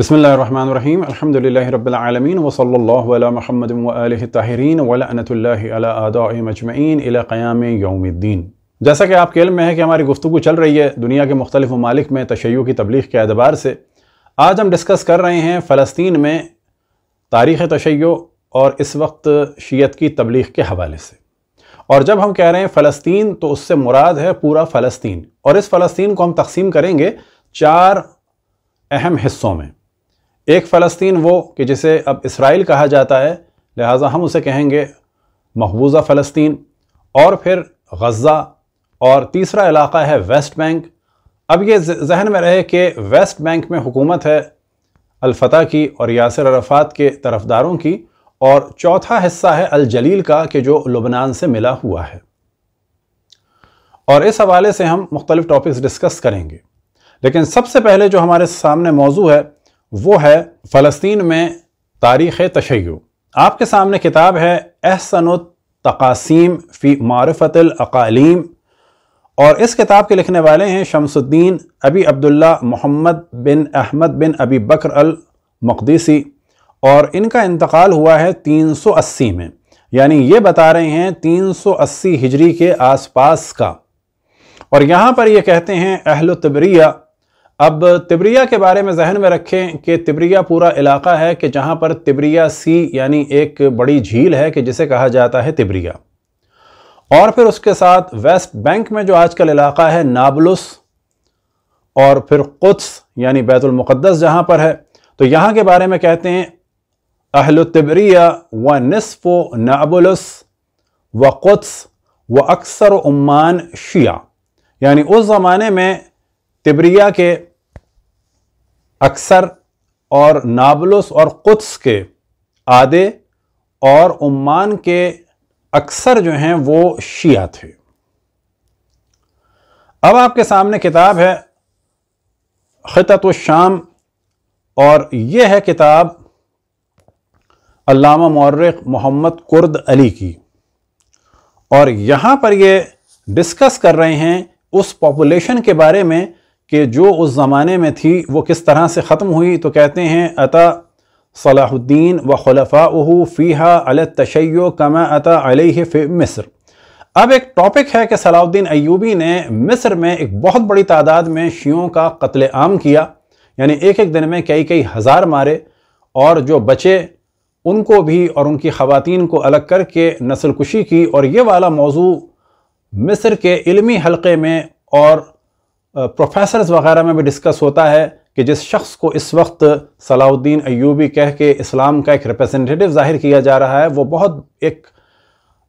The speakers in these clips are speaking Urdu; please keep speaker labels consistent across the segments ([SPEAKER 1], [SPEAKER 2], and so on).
[SPEAKER 1] بسم اللہ الرحمن الرحیم الحمد للہ رب العالمین، وصلی اللہ علی محمد وآلہ الطاہرین، ولعنت اللہ علی آداء مجمعین الى قیام یوم الدین۔ جیسا کہ آپ کے علم میں ہے کہ ہماری گفتگو چل رہی ہے دنیا کے مختلف ممالک میں تشیع کی تبلیغ کے اعتبار سے۔ آج ہم ڈسکس کر رہے ہیں فلسطین میں تاریخ تشیع اور اس وقت شیعت کی تبلیغ کے حوالے سے۔ اور جب ہم کہہ رہے ہیں فلسطین، تو اس سے مراد ہے پورا فلسطین۔ اور اس فلسطین کو ہم تقسیم کریں گے چار اہم حصوں میں۔ ایک فلسطین وہ کہ جسے اب اسرائیل کہا جاتا ہے، لہٰذا ہم اسے کہیں گے محبوظہ فلسطین۔ اور پھر غزہ، اور تیسرا علاقہ ہے ویسٹ بینک۔ اب یہ ذہن میں رہے کہ ویسٹ بینک میں حکومت ہے الفتح کی اور یاسر عرفات کے طرفداروں کی، اور چوتھا حصہ ہے الجلیل کا کہ جو لبنان سے ملا ہوا ہے۔ اور اس حوالے سے ہم مختلف ٹاپکس ڈسکس کریں گے۔ لیکن سب سے پہلے جو ہمارے سامنے موضوع ہے وہ ہے فلسطین میں تاریخ تشیع۔ آپ کے سامنے کتاب ہے احسن التقاسیم فی معرفت الاقالیم۔ اور اس کتاب کے لکھنے والے ہیں شمس الدین ابی عبداللہ محمد بن احمد بن ابی بکر المقدسی۔ اور ان کا انتقال ہوا ہے تین سو اسی میں۔ یعنی یہ بتا رہے ہیں تین سو اسی ہجری کے آس پاس کا۔ اور یہاں پر یہ کہتے ہیں اہل تبریہ اب تبریہ کے بارے میں ذہن میں رکھیں کہ تبریہ پورا علاقہ ہے کہ جہاں پر تبریہ سی یعنی ایک بڑی جھیل ہے کہ جسے کہا جاتا ہے تبریہ اور پھر اس کے ساتھ ویسٹ بینک میں جو آج کل علاقہ ہے، نابلس اور پھر قدس یعنی بیت المقدس جہاں پر ہے۔ تو یہاں کے بارے میں کہتے ہیں، اہل تبریہ و نصف و نابلس و قدس و اکثر عمان شیعہ۔ یعنی اس زمانے میں تبریہ کے اکثر اور نابلس اور قدس کے آدھے اور عمان کے اکثر جو ہیں وہ شیعہ تھے۔ اب آپ کے سامنے کتاب ہے خطت الشام اور یہ ہے کتاب علامہ مورخ محمد کرد علی کی۔ اور یہاں پر یہ ڈسکس کر رہے ہیں اس پاپولیشن کے بارے میں کہ جو اس زمانے میں تھی وہ کس طرح سے ختم ہوئی تو کہتے ہیں عطا صلاح الدین و خلفاء فیحہ التشیع کما عطا علیہ فی مصر۔ اب ایک ٹاپک ہے کہ صلاح الدین ایوبی نے مصر میں ایک بہت بڑی تعداد میں شیعوں کا قتل عام کیا یعنی ایک ایک دن میں کئی کئی ہزار مارے، اور جو بچے ان کو بھی اور ان کی خواتین کو الگ کر کے نسل کشی کی، اور یہ والا موضوع مصر کے علمی حلقے میں اور پروفیسرز وغیرہ میں بھی ڈسکس ہوتا ہے کہ جس شخص کو اس وقت صلاح الدین ایوبی کہہ کے اسلام کا ایک ریپرزنٹیٹو ظاہر کیا جا رہا ہے، وہ بہت ایک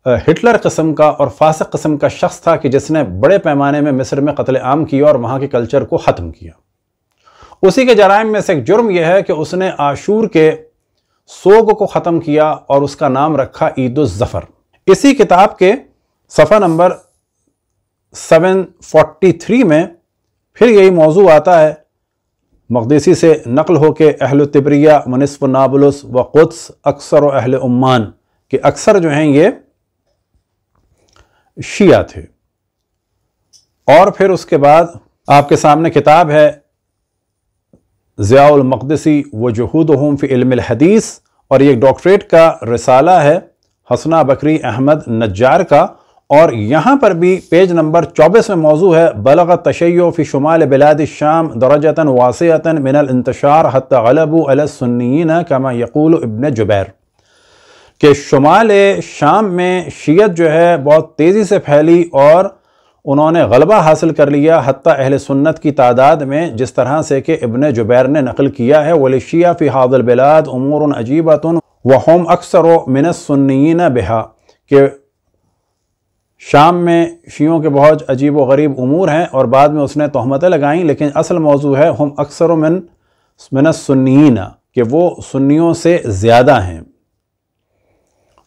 [SPEAKER 1] ہٹلر قسم کا اور فاسق قسم کا شخص تھا کہ جس نے بڑے پیمانے میں مصر میں قتل عام کیا اور وہاں کے کلچر کو ختم کیا۔ اسی کے جرائم میں سے ایک جرم یہ ہے کہ اس نے آشور کے سوگ کو ختم کیا اور اس کا نام رکھا عید الظفر۔ اسی کتاب کے صفحہ نمبر سیون فورٹی تھری میں پھر یہی موضوع آتا ہے، مقدسی سے نقل ہو کے اہل تبریہ، منصف نابلس و قدس، اکثر و اہل عمان کہ اکثر جو ہیں یہ شیعہ تھے۔ اور پھر اس کے بعد آپ کے سامنے کتاب ہے، ضیاء المقدسی و فی علم الحدیث، اور یہ ڈاکٹریٹ کا رسالہ ہے، حسنہ بکری احمد نجار کا۔ اور یہاں پر بھی پیج نمبر چوبیس میں موضوع ہے، بلغ تشیع فی شمال بلاد الشام درجتاً واسعتاً من الانتشار حتی غلبو علی السنیین کما یقول ابن جبیر۔ کہ شمال شام میں شیعت جو ہے بہت تیزی سے پھیلی اور انہوں نے غلبہ حاصل کر لیا حتی اہل سنت کی تعداد میں، جس طرح سے کہ ابن جبیر نے نقل کیا ہے، ولی شیعہ فی حاض البلاد امور عجیبتاً وہم اکثر من السنیین بہا، کہ شام میں شیعوں کے بہت عجیب و غریب امور ہیں اور بعد میں اس نے تہمتیں لگائیں، لیکن اصل موضوع ہے ہم اکثر و من من السنین کہ وہ سنیوں سے زیادہ ہیں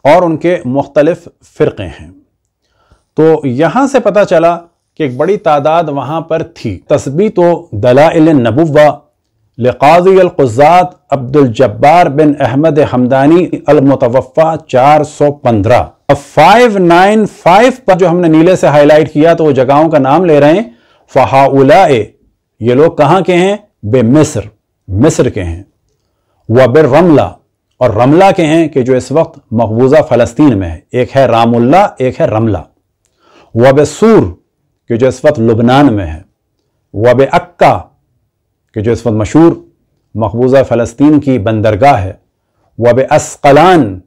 [SPEAKER 1] اور ان کے مختلف فرقے ہیں۔ تو یہاں سے پتہ چلا کہ ایک بڑی تعداد وہاں پر تھی۔ تثبیت و دلائل النبوہ لقاضی القزات عبد الجبار بن احمد حمدانی المتوفہ چار سو پندرہ۔ اب فائیو نائن فائیو پر جو ہم نے نیلے سے ہائی لائٹ کیا تو وہ جگہوں کا نام لے رہے ہیں۔ فہا یہ لوگ کہاں کے ہیں؟ بے مصر مصر کے ہیں۔ وب رملہ اور رملہ کے ہیں کہ جو اس وقت مقبوضہ فلسطین میں ہے۔ ایک ہے رام اللہ ایک ہے رملہ۔ وب سور کہ جو اس وقت لبنان میں ہے۔ وب اکا کہ جو اس وقت مشہور مقبوضہ فلسطین کی بندرگاہ ہے۔ وب اسقلان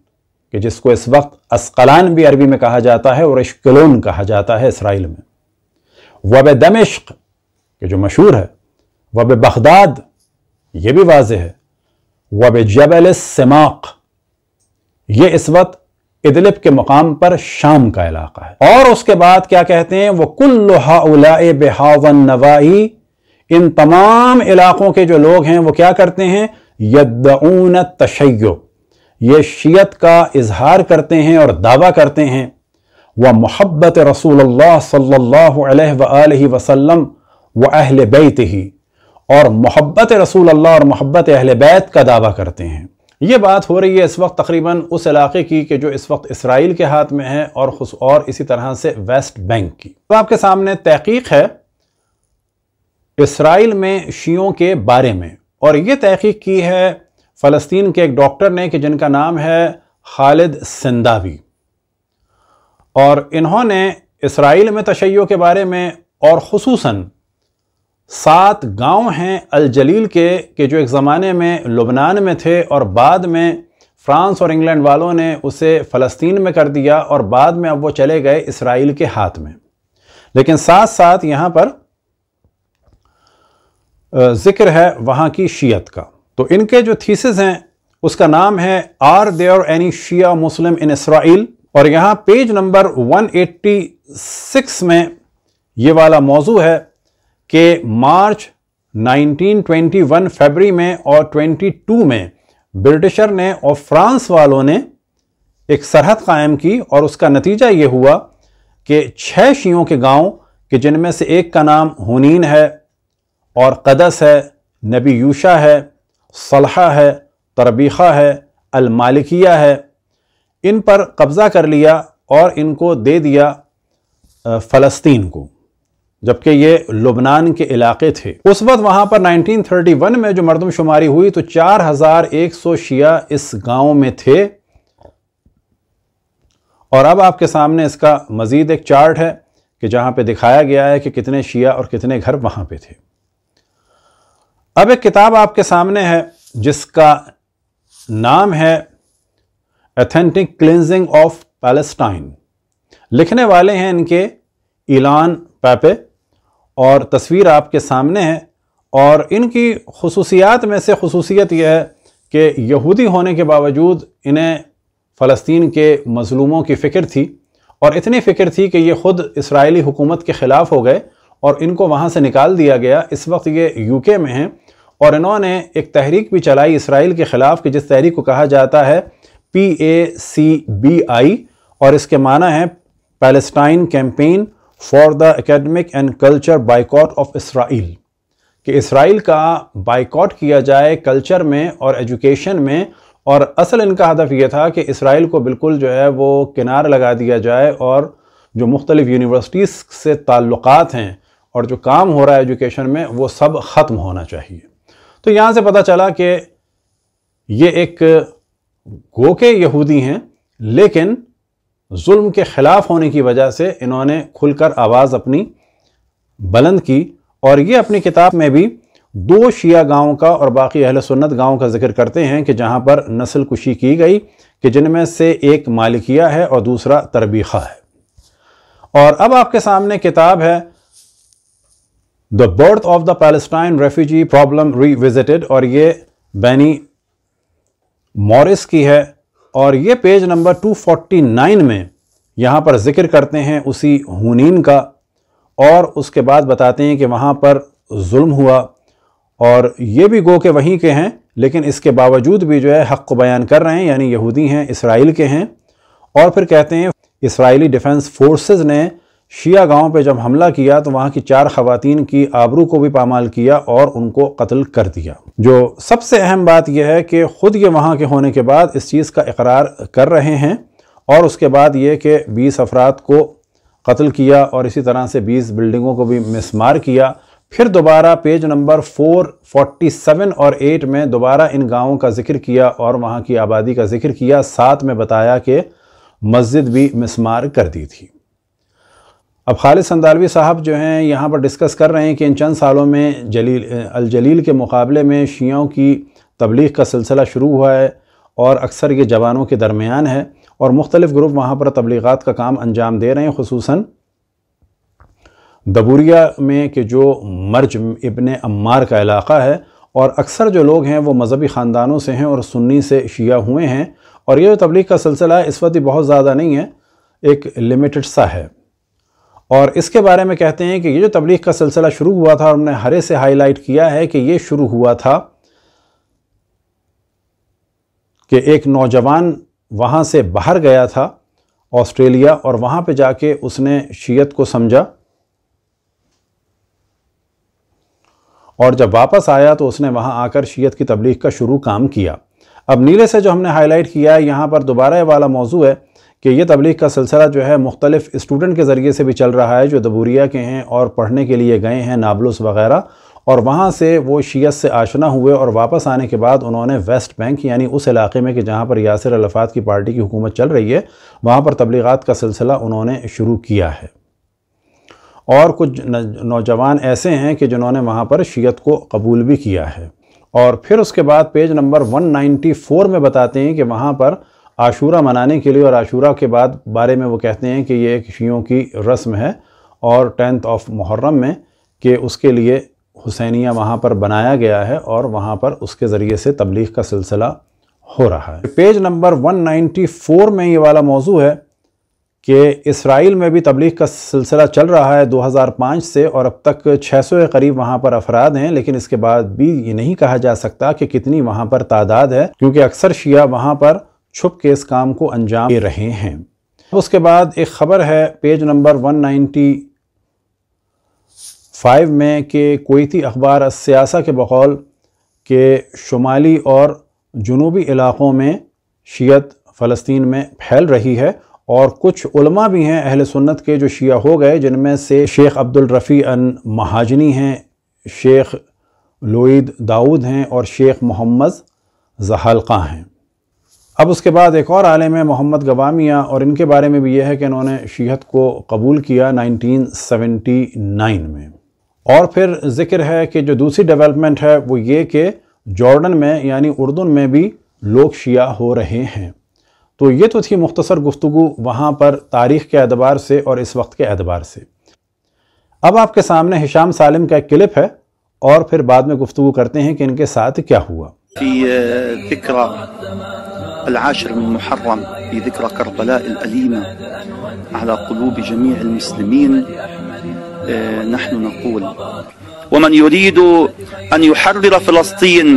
[SPEAKER 1] کہ جس کو اس وقت اسقلان بھی عربی میں کہا جاتا ہے اور اشکلون کہا جاتا ہے اسرائیل میں۔ وب دمشق، کہ جو مشہور ہے، وب بغداد، یہ بھی واضح ہے۔ وب جبل سماق یہ اس وقت ادلب کے مقام پر شام کا علاقہ ہے۔ اور اس کے بعد کیا کہتے ہیں؟ وہ کل بحاون نوائی ان تمام علاقوں کے جو لوگ ہیں، وہ کیا کرتے ہیں؟ یدعون تشیع یہ شیعت کا اظہار کرتے ہیں اور دعویٰ کرتے ہیں۔ وہ محبت رسول اللہ صلی اللہ علیہ وآلہ وسلم و اہل بیت ہی اور محبت رسول اللہ اور محبت اہل بیت کا دعویٰ کرتے ہیں۔ یہ بات ہو رہی ہے اس وقت تقریباً اس علاقے کی کہ جو اس وقت اسرائیل کے ہاتھ میں ہے اور اور اسی طرح سے ویسٹ بینک کی۔ تو آپ کے سامنے تحقیق ہے اسرائیل میں شیعوں کے بارے میں اور یہ تحقیق کی ہے فلسطین کے ایک ڈاکٹر نے کہ جن کا نام ہے خالد سنداوی، اور انہوں نے اسرائیل میں تشیع کے بارے میں اور خصوصاً سات گاؤں ہیں الجلیل کے کہ جو ایک زمانے میں لبنان میں تھے اور بعد میں فرانس اور انگلینڈ والوں نے اسے فلسطین میں کر دیا اور بعد میں اب وہ چلے گئے اسرائیل کے ہاتھ میں۔ لیکن ساتھ ساتھ یہاں پر ذکر ہے وہاں کی شیعت کا۔ تو ان کے جو تھیسز ہیں، اس کا نام ہے are they were any Shia Muslim in Israel اور یہاں پیج نمبر 186 میں یہ والا موضوع ہے کہ مارچ 1921 فیبری میں اور 22 میں برٹشر نے اور فرانس والوں نے ایک سرحد قائم کی اور اس کا نتیجہ یہ ہوا کہ چھ شیوں کے گاؤں کہ جن میں سے ایک کا نام ہونین ہے اور قدس ہے، نبی یوشا ہے صلحہ ہے، تربیخہ ہے، المالکیہ ہے۔ ان پر قبضہ کر لیا اور ان کو دے دیا فلسطین کو۔ جبکہ یہ لبنان کے علاقے تھے۔ اس وقت وہاں پر 1931 میں جو مردم شماری ہوئی تو چار ہزار ایک سو شیعہ اس گاؤں میں تھے۔ اور اب آپ کے سامنے اس کا مزید ایک چارٹ ہے کہ جہاں پہ دکھایا گیا ہے کہ کتنے شیعہ اور کتنے گھر وہاں پہ تھے۔ اب ایک کتاب آپ کے سامنے ہے جس کا نام ہے ایتھینٹک کلینزنگ آف پیلسٹائن لکھنے والے ہیں ان کے ایلان پیپے اور تصویر آپ کے سامنے ہے اور ان کی خصوصیات میں سے خصوصیت یہ ہے کہ یہودی ہونے کے باوجود انہیں فلسطین کے مظلوموں کی فکر تھی اور اتنی فکر تھی کہ یہ خود اسرائیلی حکومت کے خلاف ہو گئے اور ان کو وہاں سے نکال دیا گیا۔ اس وقت یہ یو کے میں ہیں۔ اور انہوں نے ایک تحریک بھی چلائی اسرائیل کے خلاف کہ جس تحریک کو کہا جاتا ہے پی اے سی بی آئی اور اس کے معنی ہے Palestine campaign for the academic and culture boycott of Israel کہ اسرائیل کا بائیکاٹ کیا جائے کلچر میں اور ایجوکیشن میں اور اصل ان کا ہدف یہ تھا کہ اسرائیل کو بالکل جو ہے وہ کنار لگا دیا جائے اور جو مختلف یونیورسٹیز سے تعلقات ہیں اور جو کام ہو رہا ہے ایجوکیشن میں وہ سب ختم ہونا چاہیے۔ تو یہاں سے پتہ چلا کہ یہ ایک گو کے یہودی ہیں، لیکن ظلم کے خلاف ہونے کی وجہ سے انہوں نے کھل کر آواز اپنی بلند کی اور یہ اپنی کتاب میں بھی دو شیعہ گاؤں کا اور باقی اہل سنت گاؤں کا ذکر کرتے ہیں کہ جہاں پر نسل کشی کی گئی کہ جن میں سے ایک مالکیہ ہے اور دوسرا تربیخہ ہے۔ اور اب آپ کے سامنے کتاب ہے the birth of the Palestine refugee problem revisited اور یہ بینی مورس کی ہے اور یہ پیج نمبر 249 میں یہاں پر ذکر کرتے ہیں اسی ہونین کا اور اس کے بعد بتاتے ہیں کہ وہاں پر ظلم ہوا اور یہ بھی گو کے وہیں کے ہیں لیکن اس کے باوجود بھی جو ہے حق کو بیان کر رہے ہیں یعنی یہودی ہیں، اسرائیل کے ہیں اور پھر کہتے ہیں اسرائیلی ڈیفنس فورسز نے شیعہ گاؤں پہ جب حملہ کیا تو وہاں کی چار خواتین کی آبرو کو بھی پامال کیا اور ان کو قتل کر دیا۔ جو سب سے اہم بات یہ ہے کہ خود یہ وہاں کے ہونے کے بعد اس چیز کا اقرار کر رہے ہیں اور اس کے بعد یہ کہ بیس افراد کو قتل کیا اور اسی طرح سے بیس بلڈنگوں کو بھی مسمار کیا۔ پھر دوبارہ page number four forty seven اور ایٹ میں دوبارہ ان گاؤں کا ذکر کیا اور وہاں کی آبادی کا ذکر کیا، ساتھ میں بتایا کہ مسجد بھی مسمار کر دی تھی۔ اب خالد سندالوی صاحب جو ہیں یہاں پر ڈسکس کر رہے ہیں کہ ان چند سالوں میں جلیل، الجلیل کے مقابلے میں شیعوں کی تبلیغ کا سلسلہ شروع ہوا ہے اور اکثر یہ جوانوں کے درمیان ہے اور مختلف گروپ وہاں پر تبلیغات کا کام انجام دے رہے ہیں، خصوصاً دبوریا میں کہ جو مرج ابن عمار کا علاقہ ہے اور اکثر جو لوگ ہیں وہ مذہبی خاندانوں سے ہیں اور سنی سے شیعہ ہوئے ہیں اور یہ جو تبلیغ کا سلسلہ ہے، اس وقت ہی بہت زیادہ نہیں ہے، ایک لمیٹڈ سا ہے۔ اور اس کے بارے میں کہتے ہیں کہ یہ جو تبلیغ کا سلسلہ شروع ہوا تھا اور ہم نے ہرے سے ہائی لائٹ کیا ہے کہ یہ شروع ہوا تھا کہ ایک نوجوان وہاں سے باہر گیا تھا آسٹریلیا اور وہاں پہ جا کے اس نے شیعت کو سمجھا اور جب واپس آیا تو اس نے وہاں آ کر شیعت کی تبلیغ کا شروع کام کیا۔ اب نیلے سے جو ہم نے ہائی لائٹ کیا ہے، یہاں پر دوبارہ یہ والا موضوع ہے کہ یہ تبلیغ کا سلسلہ جو ہے مختلف اسٹوڈنٹ کے ذریعے سے بھی چل رہا ہے جو دبوریہ کے ہیں اور پڑھنے کے لیے گئے ہیں نابلس وغیرہ، اور وہاں سے وہ شیعت سے آشنا ہوئے اور واپس آنے کے بعد انہوں نے ویسٹ بینک یعنی اس علاقے میں کہ جہاں پر یاسر الفات کی پارٹی کی حکومت چل رہی ہے، وہاں پر تبلیغات کا سلسلہ انہوں نے شروع کیا ہے۔ اور کچھ نوجوان ایسے ہیں کہ جنہوں نے وہاں پر شیعت کو قبول بھی کیا ہے۔ اور پھر اس کے بعد پیج نمبر 194 میں بتاتے ہیں کہ وہاں پر عاشورہ منانے کے لیے اور عاشورہ کے بعد بارے میں وہ کہتے ہیں کہ یہ ایک شیعوں کی رسم ہے اور ٹینتھ آف محرم میں کہ اس کے لیے حسینیہ وہاں پر بنایا گیا ہے اور وہاں پر اس کے ذریعے سے تبلیغ کا سلسلہ ہو رہا ہے۔ پیج نمبر 194 میں یہ والا موضوع ہے کہ اسرائیل میں بھی تبلیغ کا سلسلہ چل رہا ہے دو ہزار پانچ سے اور اب تک چھ سو قریب وہاں پر افراد ہیں، لیکن اس کے بعد بھی یہ نہیں کہا جا سکتا کہ کتنی وہاں پر تعداد ہے، کیونکہ اکثر شیعہ وہاں پر چھپ کے اس کام کو انجام دے رہے ہیں۔ اس کے بعد ایک خبر ہے، پیج نمبر 195 میں کہ کویتی اخبار سیاسہ کے بقول کہ شمالی اور جنوبی علاقوں میں شیعت فلسطین میں پھیل رہی ہے اور کچھ علماء بھی ہیں اہل سنت کے جو شیعہ ہو گئے، جن میں سے شیخ عبد الرفیع ان مہاجنی ہیں، شیخ لوید داؤد ہیں اور شیخ محمد زحلقہ ہیں۔ اب اس کے بعد ایک اور عالم ہے، محمد گوامیہ، اور ان کے بارے میں بھی یہ ہے کہ انہوں نے شیعت کو قبول کیا نائنٹین سیونٹی نائن میں۔ اور پھر ذکر ہے کہ جو دوسری ڈیولپمنٹ ہے وہ یہ کہ جارڈن میں یعنی اردن میں بھی لوگ شیعہ ہو رہے ہیں۔ تو یہ تو تھی مختصر گفتگو وہاں پر تاریخ کے اعتبار سے اور اس وقت کے اعتبار سے۔ اب آپ کے سامنے ہشام سالم کا ایک کلپ ہے، اور پھر بعد میں گفتگو کرتے ہیں کہ ان کے ساتھ کیا ہوا۔
[SPEAKER 2] العاشر من محرم في ذكرى كربلاء الأليمة على قلوب جميع المسلمين نحن نقول ومن يريد أن يحرر فلسطين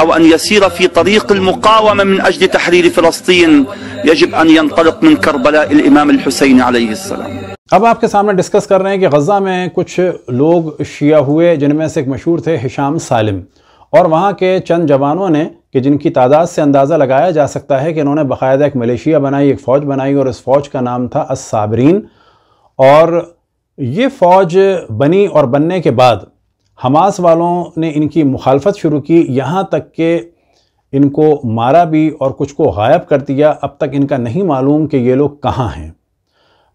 [SPEAKER 2] أو أن يسير في طريق المقاومة من أجل تحرير فلسطين يجب أن ينطلق من كربلاء الإمام الحسين عليه السلام.
[SPEAKER 1] اب آپ کے سامنے ڈسکس کر رہے ہیں کہ غزہ میں کچھ لوگ شیعہ ہوئے جن میں سے ایک مشہور تھے ہشام سالم۔ اور وہاں کے چند جوانوں نے کہ جن کی تعداد سے اندازہ لگایا جا سکتا ہے کہ انہوں نے باقاعدہ ایک ملیشیا بنائی، ایک فوج بنائی اور اس فوج کا نام تھا الصابرین۔ اور یہ فوج بنی اور بننے کے بعد حماس والوں نے ان کی مخالفت شروع کی۔ یہاں تک کہ ان کو مارا بھی اور کچھ کو غائب کر دیا۔ اب تک ان کا نہیں معلوم کہ یہ لوگ کہاں ہیں۔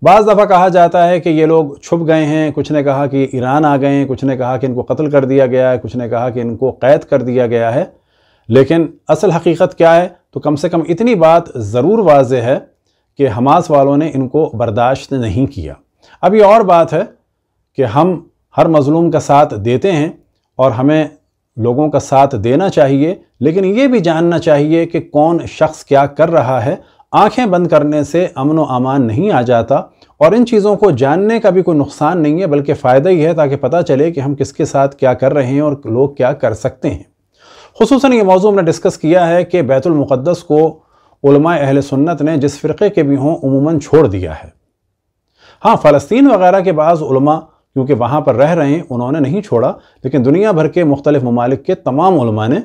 [SPEAKER 1] بعض دفعہ کہا جاتا ہے کہ یہ لوگ چھپ گئے ہیں، کچھ نے کہا کہ ایران آ گئے ہیں، کچھ نے کہا کہ ان کو قتل کر دیا گیا ہے، کچھ نے کہا کہ ان کو قید کر دیا گیا ہے۔ لیکن اصل حقیقت کیا ہے؟ تو کم سے کم اتنی بات ضرور واضح ہے کہ حماس والوں نے ان کو برداشت نہیں کیا۔ اب یہ اور بات ہے کہ ہم ہر مظلوم کا ساتھ دیتے ہیں اور ہمیں لوگوں کا ساتھ دینا چاہیے، لیکن یہ بھی جاننا چاہیے کہ کون شخص کیا کر رہا ہے آنکھیں بند کرنے سے امن و امان نہیں آ جاتا اور ان چیزوں کو جاننے کا بھی کوئی نقصان نہیں ہے، بلکہ فائدہ ہی ہے تاکہ پتہ چلے کہ ہم کس کے ساتھ کیا کر رہے ہیں اور لوگ کیا کر سکتے ہیں۔ خصوصاً یہ موضوع ہم نے ڈسکس کیا ہے کہ بیت المقدس کو علماء اہل سنت نے جس فرقے کے بھی ہوں عموماً چھوڑ دیا ہے۔ ہاں فلسطین وغیرہ کے بعض علماء کیونکہ وہاں پر رہ رہے ہیں، انہوں نے نہیں چھوڑا، لیکن دنیا بھر کے مختلف ممالک کے تمام علماء نے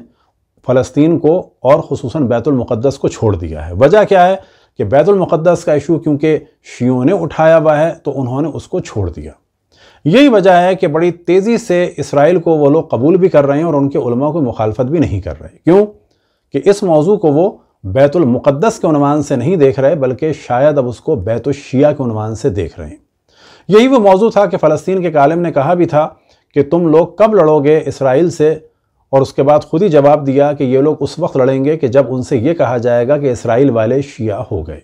[SPEAKER 1] فلسطین کو اور خصوصاً بیت المقدس کو چھوڑ دیا ہے۔ وجہ کیا ہے کہ بیت المقدس کا ایشو کیونکہ شیعوں نے اٹھایا ہوا ہے تو انہوں نے اس کو چھوڑ دیا۔ یہی وجہ ہے کہ بڑی تیزی سے اسرائیل کو وہ لوگ قبول بھی کر رہے ہیں اور ان کے علماء کو مخالفت بھی نہیں کر رہے۔ کیوں؟ کہ اس موضوع کو وہ بیت المقدس کے عنوان سے نہیں دیکھ رہے، بلکہ شاید اب اس کو بیت الشیعہ کے عنوان سے دیکھ رہے ہیں۔ یہی وہ موضوع تھا کہ فلسطین کے عالم نے کہا بھی تھا کہ تم لوگ کب لڑو گے؟ اسرائیل سے اور اس کے بعد خود ہی جواب دیا کہ یہ لوگ اس وقت لڑیں گے کہ جب ان سے یہ کہا جائے گا کہ اسرائیل والے شیعہ ہو گئے۔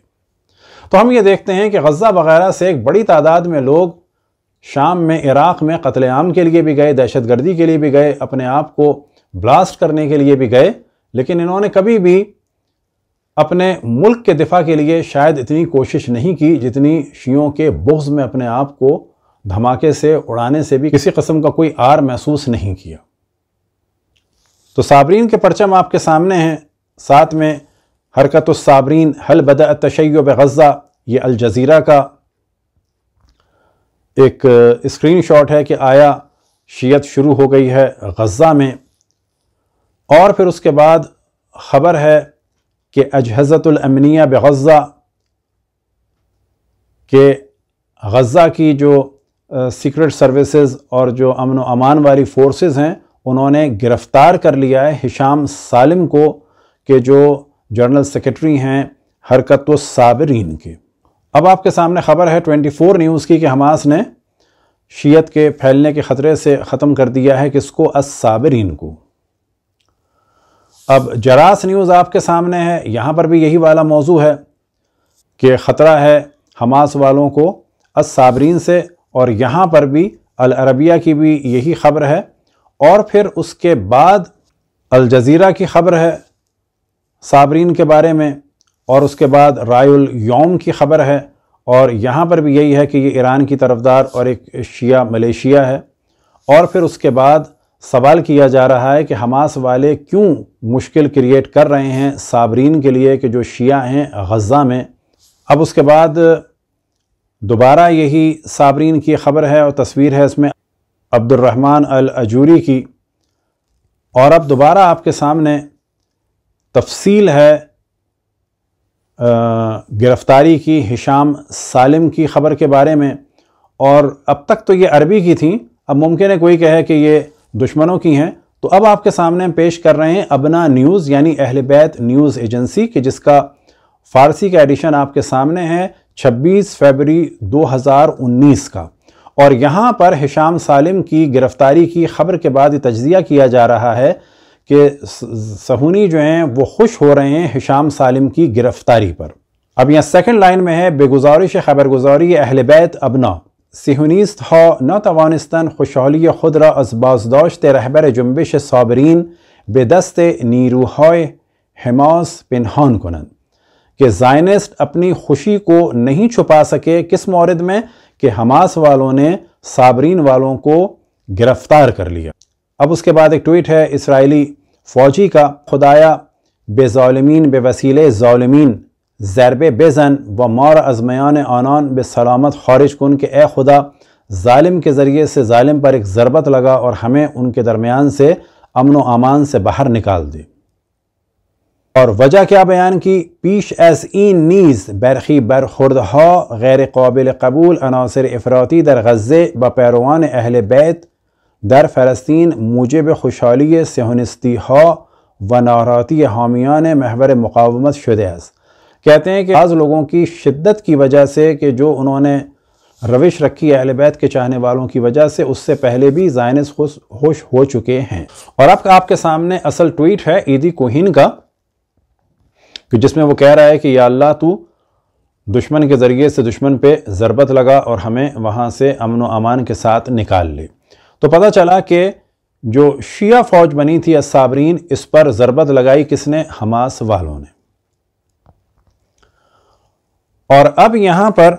[SPEAKER 1] تو ہم یہ دیکھتے ہیں کہ غزہ وغیرہ سے ایک بڑی تعداد میں لوگ شام میں عراق میں قتل عام کے لیے بھی گئے، دہشت گردی کے لیے بھی گئے، اپنے آپ کو بلاسٹ کرنے کے لیے بھی گئے۔ لیکن انہوں نے کبھی بھی اپنے ملک کے دفاع کے لیے شاید اتنی کوشش نہیں کی جتنی شیعوں کے بغض میں اپنے آپ کو دھماکے سے، اڑانے سے بھی کسی قسم کا کوئی آر محسوس نہیں کیا۔ تو صابرین کے پرچم آپ کے سامنے ہیں۔ ساتھ میں حرکت الصابرین حل بدع تشیب غزہ یہ الجزیرہ کا ایک اسکرین شاٹ ہے کہ آیا شیعت شروع ہو گئی ہے غزہ میں۔ اور پھر اس کے بعد خبر ہے کہ اجہزت الامنیہ بغزہ، کہ غزہ کی جو سیکرٹ سروسز اور جو امن و امان والی فورسز ہیں انہوں نے گرفتار کر لیا ہے ہشام سالم کو کہ جو جنرل سیکرٹری ہیں حرکت و صابرین کے۔ اب آپ کے سامنے خبر ہے ٹوینٹی فور نیوز کی کہ حماس نے شیعت کے پھیلنے کے خطرے سے ختم کر دیا ہے کس کو؟ الصابرین کو۔ اب جراس نیوز آپ کے سامنے ہے، یہاں پر بھی یہی والا موضوع ہے کہ خطرہ ہے حماس والوں کو الصابرین سے اور یہاں پر بھی العربیہ کی بھی یہی خبر ہے۔ اور پھر اس کے بعد الجزیرہ کی خبر ہے، صابرین کے بارے میں، اور اس کے بعد رائے الیوم کی خبر ہے، اور یہاں پر بھی یہی ہے کہ یہ ایران کی طرفدار اور ایک شیعہ ملیشیا ہے۔ اور پھر اس کے بعد سوال کیا جا رہا ہے کہ حماس والے کیوں مشکل کریٹ کر رہے ہیں صابرین کے لیے کہ جو شیعہ ہیں غزہ میں۔ اب اس کے بعد دوبارہ یہی صابرین کی خبر ہے اور تصویر ہے اس میں۔ عبد الرحمن العجوری کی۔ اور اب دوبارہ آپ کے سامنے تفصیل ہے گرفتاری کی ہشام سالم کی خبر کے بارے میں۔ اور اب تک تو یہ عربی کی تھیں، اب ممکن ہے کوئی کہے کہ یہ دشمنوں کی ہیں۔ تو اب آپ کے سامنے ہم پیش کر رہے ہیں ابنا نیوز یعنی اہل بیت نیوز ایجنسی کہ جس کا فارسی کا ایڈیشن آپ کے سامنے ہے، چھبیس فیبری دو ہزار انیس کا۔ اور یہاں پر ہشام سالم کی گرفتاری کی خبر کے بعد یہ تجزیہ کیا جا رہا ہے کہ سہونی جو ہیں وہ خوش ہو رہے ہیں ہشام سالم کی گرفتاری پر۔ اب یہاں سیکنڈ لائن میں ہے، بے گزارش خبر گزاری اہل بیت ابنا سیہونیست ها ناتوانستن خوشحالی خود را از بازداشت رهبر جنبش صابرین به دست نیروهای حماس پنهان کنند۔ کہ زائنسٹ اپنی خوشی کو نہیں چھپا سکے، کس مورد میں؟ کہ حماس والوں نے صابرین والوں کو گرفتار کر لیا۔ اب اس کے بعد ایک ٹویٹ ہے اسرائیلی فوجی کا، خدایا بے ظالمین، بے وسیلے ظالمین ضرب بزن و مار از میان آنان به سلامت خارج کن کہ اے خدا، ظالم کے ذریعے سے ظالم پر ایک ضربت لگا اور ہمیں ان کے درمیان سے امن و امان سے باہر نکال دے۔ اور وجہ کیا بیان کی؟ پیش از این نیز برخی برخوردها غیر قابل قبول عناصر افراطی در غزه با پیروان اہل بیت در فلسطین موجب خوشحالی سہونستی ها و ناراتی حامیان محور مقاومت شده است. کہتے ہیں کہ بعض لوگوں کی شدت کی وجہ سے کہ جو انہوں نے روش رکھی اہل بیت کے چاہنے والوں کی وجہ سے، اس سے پہلے بھی زائنس خوش ہوش ہو چکے ہیں۔ اور اب آپ کے سامنے اصل ٹویٹ ہے، عیدی کوہین کا۔ کہ جس میں وہ کہہ رہا ہے کہ یا اللہ تو دشمن کے ذریعے سے دشمن پہ ضربت لگا اور ہمیں وہاں سے امن و امان کے ساتھ نکال لے۔ تو پتہ چلا کہ جو شیعہ فوج بنی تھی، الصابرین، اس پر ضربت لگائی کس نے؟ حماس والوں نے۔ اور اب یہاں پر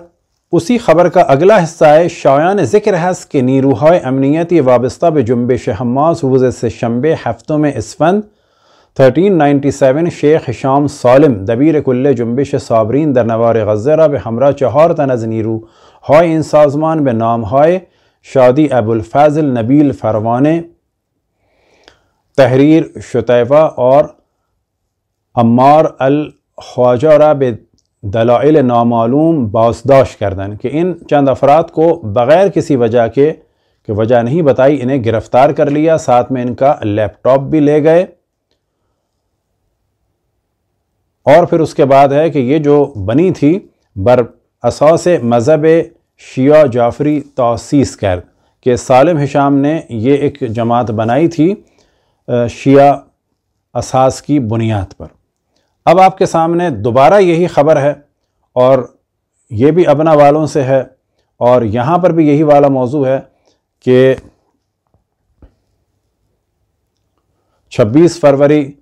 [SPEAKER 1] اسی خبر کا اگلا حصہ ہے، شایان ذکر ہے کہ نیروہائے امنیتی وابستہ بے جنبش حماس، روز سے شنبے ہفتوں میں اسفند۔ 1397 شیخ شام سالم دبیر کل جنبش صابرین در نوار غزرہ بے ہمراہ چہار تنز نیرو ہائے ان سازمان بے نام ہائے شادی ابو نبیل فروانے تحریر شطیفہ اور عمار الخواجہ را بے دلائل نامعلوم بازداشت کردن کہ ان چند افراد کو بغیر کسی وجہ کے، کہ وجہ نہیں بتائی، انہیں گرفتار کر لیا، ساتھ میں ان کا لیپ ٹاپ بھی لے گئے۔ اور پھر اس کے بعد ہے کہ یہ جو بنی تھی، بر اساس مذہب شیعہ جعفری توسیس کر کہ سالم حشام نے یہ ایک جماعت بنائی تھی شیعہ اساس کی بنیاد پر۔ اب آپ کے سامنے دوبارہ یہی خبر ہے اور یہ بھی ابنا والوں سے ہے اور یہاں پر بھی یہی والا موضوع ہے کہ چھبیس فروری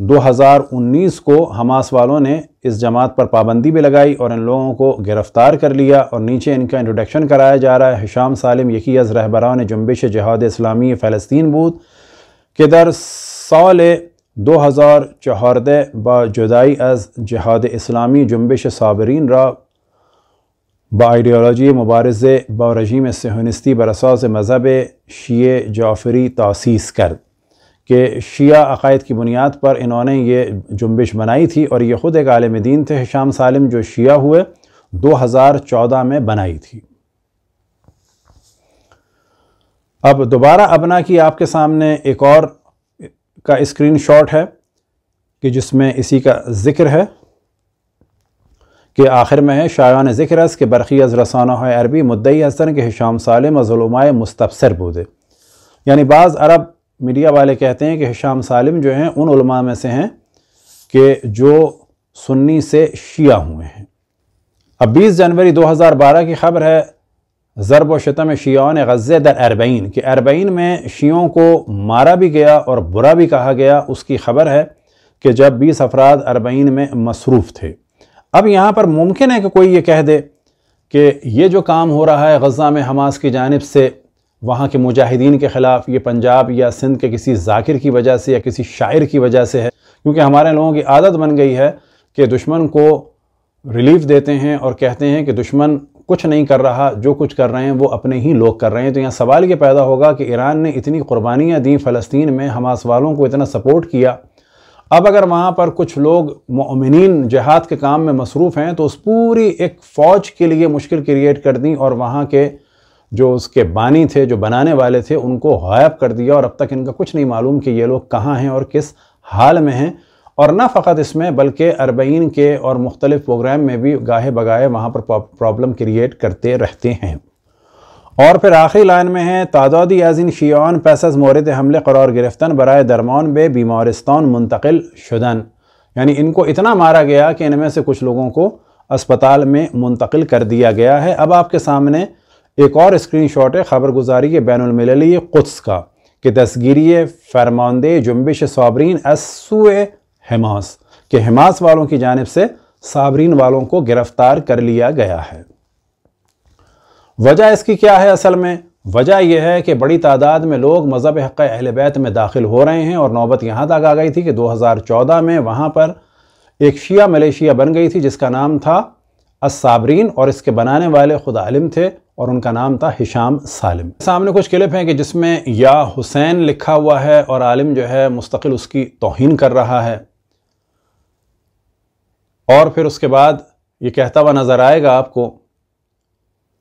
[SPEAKER 1] دو ہزار انیس کو حماس والوں نے اس جماعت پر پابندی بھی لگائی اور ان لوگوں کو گرفتار کر لیا اور نیچے ان کا انٹروڈکشن کرایا جا رہا ہے۔ حشام سالم، یکی از رہبران جنبش جہاد اسلامی فلسطین بود، کہ در سال دو ہزار چہاردہ با جدائی از جہاد اسلامی جنبش صابرین را با آئیڈیالوجی مبارز با رژیم سہونستی براساس مذہب شیعہ جعفری تاسیس کرد۔ کہ شیعہ عقائد کی بنیاد پر انہوں نے یہ جنبش بنائی تھی اور یہ خود ایک عالم دین تھے حشام سالم جو شیعہ ہوئے، دو ہزار چودہ میں بنائی تھی۔ اب دوبارہ ابنا کی آپ کے سامنے ایک اور کا اسکرین شاٹ ہے کہ جس میں اسی کا ذکر ہے کہ آخر میں ہے شایان ذکر اس کہ برقی از رسانہ عربی مدعی حسن کہ حشام سالم از علماء مستبصر بودے یعنی بعض عرب میڈیا والے کہتے ہیں کہ حشام سالم جو ہیں، ان علماء میں سے ہیں کہ جو سنی سے شیعہ ہوئے ہیں۔ اب بیس جنوری دو ہزار بارہ کی خبر ہے، ضرب و شتم شیعان غزے در اربعین، کہ اربعین میں شیعوں کو مارا بھی گیا اور برا بھی کہا گیا۔ اس کی خبر ہے کہ جب بیس افراد اربعین میں مصروف تھے۔ اب یہاں پر ممکن ہے کہ کوئی یہ کہہ دے کہ یہ جو کام ہو رہا ہے غزہ میں حماس کی جانب سے وہاں کے مجاہدین کے خلاف یہ پنجاب یا سندھ کے کسی ذاکر کی وجہ سے یا کسی شاعر کی وجہ سے ہے، کیونکہ ہمارے لوگوں کی عادت بن گئی ہے کہ دشمن کو ریلیف دیتے ہیں اور کہتے ہیں کہ دشمن کچھ نہیں کر رہا، جو کچھ کر رہے ہیں وہ اپنے ہی لوگ کر رہے ہیں۔ تو یہاں سوال یہ پیدا ہوگا کہ ایران نے اتنی قربانیاں دیں فلسطین میں، حماس والوں کو اتنا سپورٹ کیا۔ اب اگر وہاں پر کچھ لوگ مؤمنین جہاد کے کام میں مصروف ہیں، تو اس پوری ایک فوج کے لیے مشکل کریٹ کر دیں اور وہاں کے جو اس کے بانی تھے، جو بنانے والے تھے، ان کو غائب کر دیا اور اب تک ان کا کچھ نہیں معلوم کہ یہ لوگ کہاں ہیں اور کس حال میں ہیں۔ اور نہ فقط اس میں، بلکہ اربعین کے اور مختلف پروگرام میں بھی گاہے بگاہے وہاں پر پرابلم کریٹ کرتے رہتے ہیں۔ اور پھر آخری لائن میں ہے تعدادی ازین شیعان پس از مورد حملے قرار گرفتن برائے درمان بے بیمارستان منتقل شدن۔ یعنی ان کو اتنا مارا گیا کہ ان میں سے کچھ لوگوں کو اسپتال میں منتقل کر دیا گیا ہے۔ اب آپ کے سامنے ایک اور اسکرین شاٹ ہے خبر گزاری کے بین المللی قدس کا، کہ دستگیری فرماندے جنبش صابرین اسو حماس، کہ حماس والوں کی جانب سے صابرین والوں کو گرفتار کر لیا گیا ہے۔ وجہ اس کی کیا ہے اصل میں؟ وجہ یہ ہے کہ بڑی تعداد میں لوگ مذہب حق اہل بیت میں داخل ہو رہے ہیں اور نوبت یہاں تک آ گئی تھی کہ دو ہزار چودہ میں وہاں پر ایک شیعہ ملیشیا بن گئی تھی جس کا نام تھا الصابرین اور اس کے بنانے والے خود عالم تھے۔ اور ان کا نام تھا حشام سالم۔ سامنے کچھ کلپ ہیں کہ جس میں یا حسین لکھا ہوا ہے اور عالم جو ہے مستقل اس کی توہین کر رہا ہے۔ اور پھر اس کے بعد یہ کہتا ہوا نظر آئے گا آپ کو۔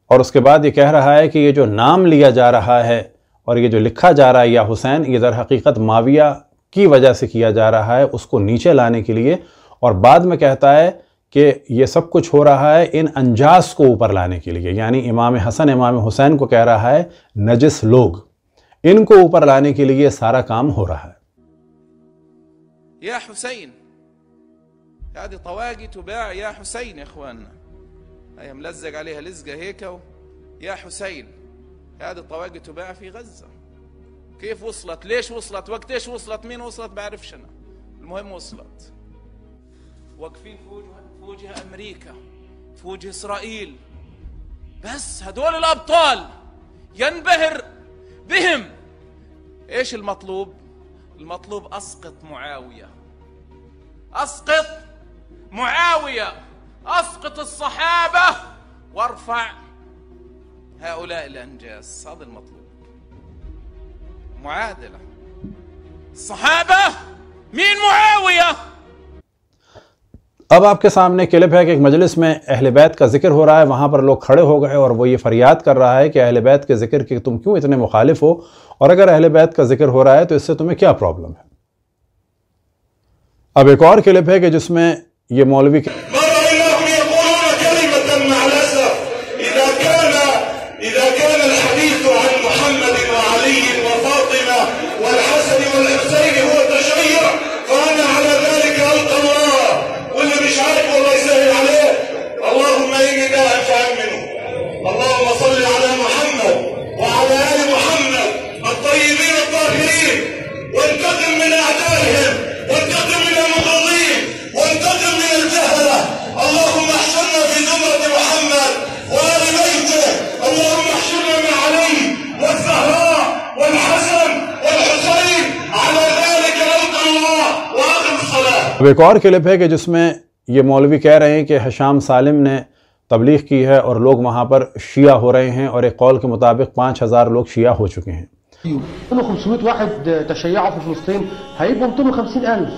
[SPEAKER 1] اور اس کے بعد یہ کہہ رہا ہے کہ یہ جو نام لیا جا رہا ہے اور یہ جو لکھا جا رہا ہے یا حسین، یہ در حقیقت معاویہ کی وجہ سے کیا جا رہا ہے، اس کو نیچے لانے کے لیے۔ اور بعد میں کہتا ہے کہ یہ سب کچھ ہو رہا ہے ان انجاز کو اوپر لانے کے لیے یعنی امام حسن، امام حسین کو کہہ رہا ہے، نجس لوگ، ان کو اوپر لانے کے لیے سارا کام ہو رہا ہے۔
[SPEAKER 3] يا حسين هذه طواقي تباع يا حسين يا اخواننا هي ملزق عليها لزقه هيك يا حسين هذه الطواقي تباع في غزه كيف وصلت ليش وصلت، وقت ايش وصلت مين وصلت بعرفش انا المهم وصلت۔ واقفين في وجه في وجه أمريكا في وجه إسرائيل. بس هدول الأبطال ينبهر بهم. إيش المطلوب؟ المطلوب أسقط معاوية. أسقط معاوية. أسقط الصحابة. وارفع هؤلاء الأنجاز. هذا المطلوب. معادلة. الصحابة مين معاوية؟
[SPEAKER 1] اب آپ کے سامنے کلپ ہے کہ ایک مجلس میں اہل بیت کا ذکر ہو رہا ہے، وہاں پر لوگ کھڑے ہو گئے اور وہ یہ فریاد کر رہا ہے کہ اہل بیت کے ذکر کے تم کیوں اتنے مخالف ہو؟ اور اگر اہل بیت کا ذکر ہو رہا ہے تو اس سے تمہیں کیا پرابلم ہے؟ اب ایک اور کلپ ہے کہ جس میں یہ مولوی ایک اور کلپ ہے کہ جس میں یہ مولوی کہہ رہے ہیں کہ حشام سالم نے تبلیغ کی ہے اور لوگ وہاں پر شیعہ ہو رہے ہیں اور ایک قول کے مطابق پانچ ہزار لوگ شیعہ ہو چکے ہیں۔
[SPEAKER 4] 2500 واحد تشيعوا في فلسطين هيبقوا 250 ألف.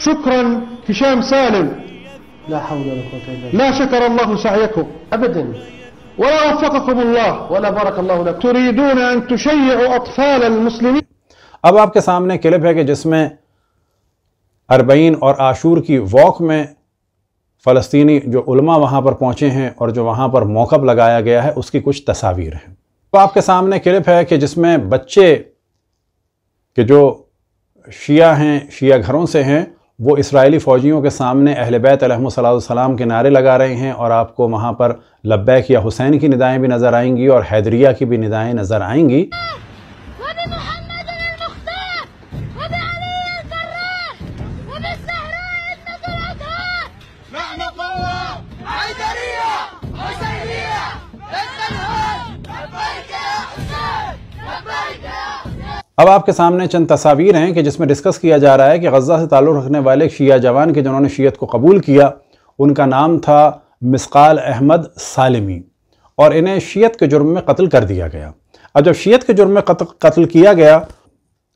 [SPEAKER 4] شكرا هشام سالم. لا حول ولا بالله. لا شكر الله سعيكم. أبدا. ولا وفقكم الله ولا بارك الله لكم. تريدون أن تشيعوا أطفال المسلمين؟
[SPEAKER 1] اب آپ کے سامنے کلپ ہے کہ جس میں اربعین اور عاشور کی واک میں فلسطینی جو علماء وہاں پر پہنچے ہیں اور جو وہاں پر موقف لگایا گیا ہے، اس کی کچھ تصاویر ہیں۔ اب آپ کے سامنے کلپ ہے کہ جس میں بچے کہ جو شیعہ ہیں، شیعہ گھروں سے ہیں، وہ اسرائیلی فوجیوں کے سامنے اہل بیت علیہ صلی اللہ السلام کے نعرے لگا رہے ہیں اور آپ کو وہاں پر لبیک یا حسین کی ندائیں بھی نظر آئیں گی اور حیدریہ کی بھی ندائیں نظر آئیں گی۔ اب آپ کے سامنے چند تصاویر ہیں کہ جس میں ڈسکس کیا جا رہا ہے کہ غزہ سے تعلق رکھنے والے ایک شیعہ جوان کے جنہوں نے شیعت کو قبول کیا، ان کا نام تھا مسقال احمد سالمی اور انہیں شیعت کے جرم میں قتل کر دیا گیا۔ اب جب شیعت کے جرم میں قتل قتل کیا گیا،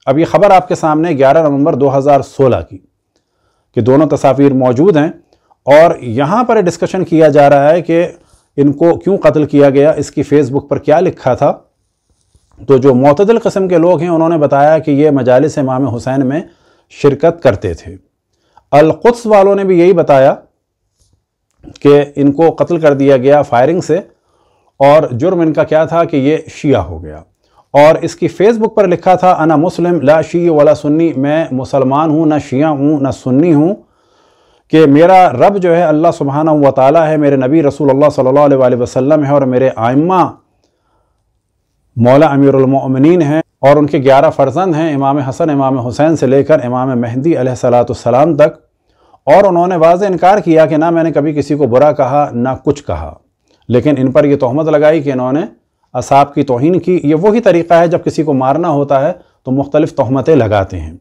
[SPEAKER 1] اب یہ خبر آپ کے سامنے گیارہ نومبر دو ہزار سولہ کی کہ دونوں تصاویر موجود ہیں اور یہاں پر ڈسکشن کیا جا رہا ہے کہ ان کو کیوں قتل کیا گیا، اس کی فیس بک پر کیا لکھا تھا۔ تو جو معتدل قسم کے لوگ ہیں، انہوں نے بتایا کہ یہ مجالس امام حسین میں شرکت کرتے تھے۔ القدس والوں نے بھی یہی بتایا کہ ان کو قتل کر دیا گیا فائرنگ سے، اور جرم ان کا کیا تھا کہ یہ شیعہ ہو گیا۔ اور اس کی فیس بک پر لکھا تھا، انا مسلم، لا شیع ولا سنی، میں مسلمان ہوں، نہ شیعہ ہوں، نہ سنی ہوں، کہ میرا رب جو ہے اللہ سبحانہ و تعالیٰ ہے، میرے نبی رسول اللہ صلی اللہ علیہ وآلہ وسلم ہے، اور میرے آئمہ مولا امیر المؤمنین ہیں اور ان کے گیارہ فرزند ہیں، امام حسن، امام حسین سے لے کر امام مہدی علیہ صلاۃ السلام تک۔ اور انہوں نے واضح انکار کیا کہ نہ میں نے کبھی کسی کو برا کہا، نہ کچھ کہا۔ لیکن ان پر یہ تہمت لگائی کہ انہوں نے اصحاب کی توہین کی۔ یہ وہی طریقہ ہے، جب کسی کو مارنا ہوتا ہے تو مختلف تہمتیں لگاتے ہیں۔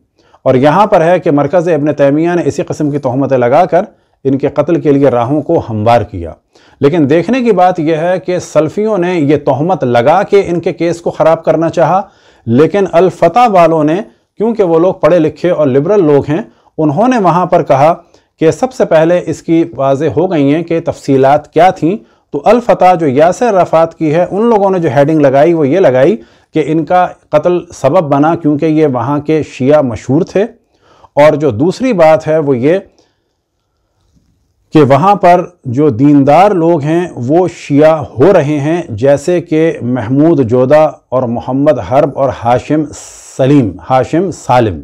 [SPEAKER 1] اور یہاں پر ہے کہ مرکز ابن تیمیہ نے اسی قسم کی تہمتیں لگا کر ان کے قتل کے لیے راہوں کو ہموار کیا۔ لیکن دیکھنے کی بات یہ ہے کہ سلفیوں نے یہ تہمت لگا کے ان کے کیس کو خراب کرنا چاہا، لیکن الفتح والوں نے، کیونکہ وہ لوگ پڑھے لکھے اور لبرل لوگ ہیں، انہوں نے وہاں پر کہا کہ سب سے پہلے اس کی واضح ہو گئی ہیں کہ تفصیلات کیا تھیں۔ تو الفتح جو یاسر رفات کی ہے، ان لوگوں نے جو ہیڈنگ لگائی، وہ یہ لگائی کہ ان کا قتل سبب بنا کیونکہ یہ وہاں کے شیعہ مشہور تھے۔ اور جو دوسری بات ہے، وہ یہ کہ وہاں پر جو دیندار لوگ ہیں وہ شیعہ ہو رہے ہیں، جیسے کہ محمود جودہ اور محمد حرب اور ہاشم سلیم، ہاشم سالم۔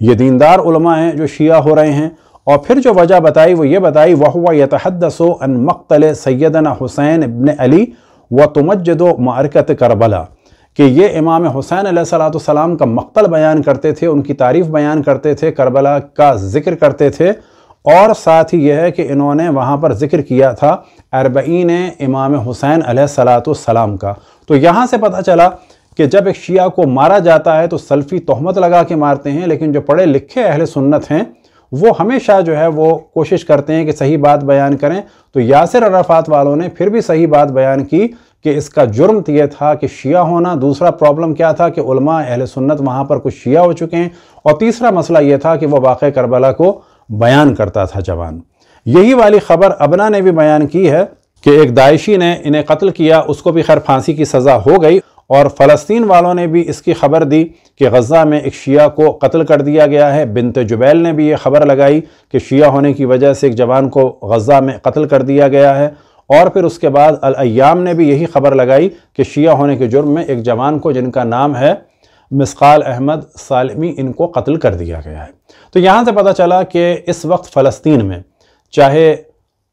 [SPEAKER 1] یہ دیندار علماء ہیں جو شیعہ ہو رہے ہیں۔ اور پھر جو وجہ بتائی، وہ یہ بتائی وہ یتحدث ان مقتل سیدنا حسین ابن علی و تمجد و معرکت کربلا۔ کہ یہ امام حسین علیہ صلاۃ السلام کا مقتل بیان کرتے تھے، ان کی تعریف بیان کرتے تھے، کربلا کا ذکر کرتے تھے۔ اور ساتھ ہی یہ ہے کہ انہوں نے وہاں پر ذکر کیا تھا اربعین امام حسین علیہ صلاۃ السلام کا۔ تو یہاں سے پتہ چلا کہ جب ایک شیعہ کو مارا جاتا ہے تو سلفی تہمت لگا کے مارتے ہیں، لیکن جو پڑھے لکھے اہل سنت ہیں، وہ ہمیشہ جو ہے وہ کوشش کرتے ہیں کہ صحیح بات بیان کریں۔ تو یاسر عرفات والوں نے پھر بھی صحیح بات بیان کی کہ اس کا جرم یہ تھا کہ شیعہ ہونا۔ دوسرا پرابلم کیا تھا کہ علماء اہل سنت وہاں پر کچھ شیعہ ہو چکے ہیں۔ اور تیسرا مسئلہ یہ تھا کہ وہ واقع کربلا کو بیان کرتا تھا جوان۔ یہی والی خبر ابنا نے بھی بیان کی ہے کہ ایک داعشی نے انہیں قتل کیا، اس کو بھی خیر پھانسی کی سزا ہو گئی اور فلسطین والوں نے بھی اس کی خبر دی کہ غزہ میں ایک شیعہ کو قتل کر دیا گیا ہے۔ بنت جبیل نے بھی یہ خبر لگائی کہ شیعہ ہونے کی وجہ سے ایک جوان کو غزہ میں قتل کر دیا گیا ہے۔ اور پھر اس کے بعد الایام نے بھی یہی خبر لگائی کہ شیعہ ہونے کے جرم میں ایک جوان کو جن کا نام ہے مسقال احمد سالمی، ان کو قتل کر دیا گیا ہے۔ تو یہاں سے پتہ چلا کہ اس وقت فلسطین میں چاہے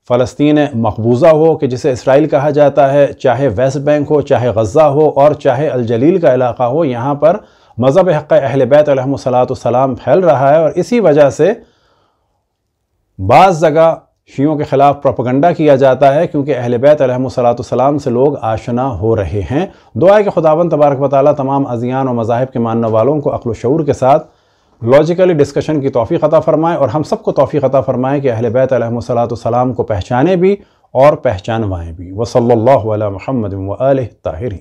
[SPEAKER 1] فلسطین مقبوضہ ہو کہ جسے اسرائیل کہا جاتا ہے، چاہے ویسٹ بینک ہو، چاہے غزہ ہو، اور چاہے الجلیل کا علاقہ ہو، یہاں پر مذہب حق اہل بیت علیہ السلام پھیل رہا ہے اور اسی وجہ سے بعض جگہ شیعوں کے خلاف پروپگنڈا کیا جاتا ہے کیونکہ اہل بیت علیہ السلام سے لوگ آشنا ہو رہے ہیں۔ دعا کہ خداون تبارک و تعالیٰ تمام ازیان و مذاہب کے ماننے والوں کو عقل و شعور کے ساتھ لاجیکلی ڈسکشن کی توفیق عطا فرمائے اور ہم سب کو توفیق عطا فرمائے کہ اہل بیت علیہ السلام کو پہچانے بھی اور پہچانوائیں بھی۔ وصلی اللہ علیہ محمد و علیہ طاہرین